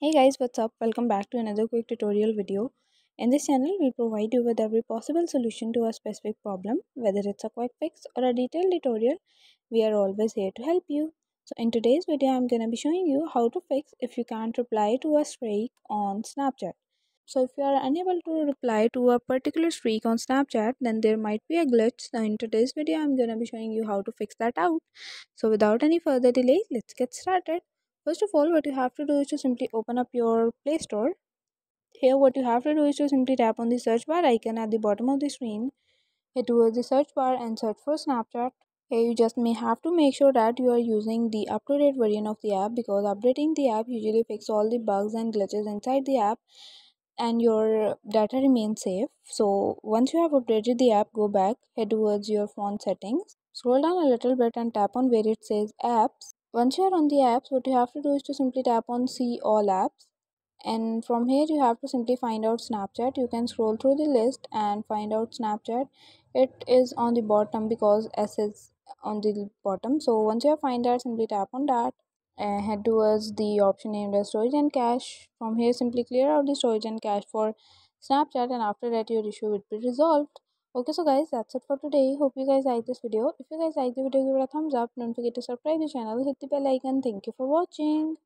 Hey guys, what's up? Welcome back to another quick tutorial video. In this channel, we provide you with every possible solution to a specific problem. Whether it's a quick fix or a detailed tutorial, we are always here to help you. So in today's video, I'm going to be showing you how to fix if you can't reply to a streak on Snapchat. So if you are unable to reply to a particular streak on Snapchat, then there might be a glitch. So in today's video, I'm going to be showing you how to fix that out. So without any further delay, let's get started. First of all, what you have to do is to simply open up your Play Store. Here, what you have to do is to simply tap on the search bar icon at the bottom of the screen. Head towards the search bar and search for Snapchat. Here, you just may have to make sure that you are using the up-to-date version of the app because updating the app usually fixes all the bugs and glitches inside the app and your data remains safe. So once you have updated the app, go back, head towards your phone settings, scroll down a little bit and tap on where it says apps. Once you are on the apps, what you have to do is to simply tap on see all apps and from here you have to simply find out Snapchat. You can scroll through the list and find out Snapchat. It is on the bottom because S is on the bottom. So once you find that, simply tap on that uh, head towards the option named as storage and cache from here simply clear out the storage and cache for snapchat and after that your issue will be resolved okay so guys that's it for today. Hope you guys like this video. If you guys like the video give it a thumbs up. Don't forget to subscribe to the channel. Hit the bell icon. Thank you for watching